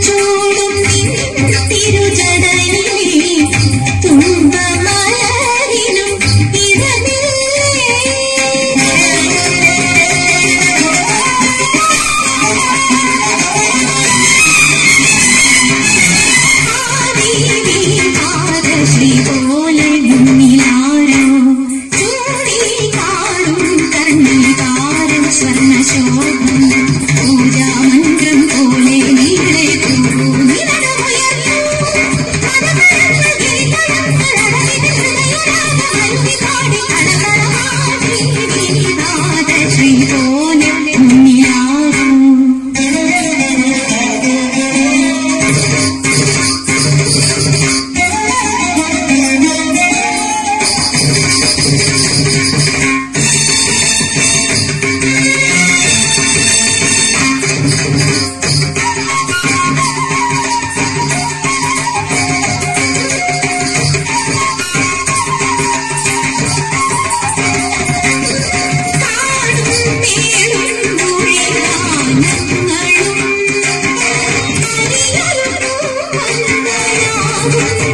choose. 水磨牛的红泥老灶。Yeah.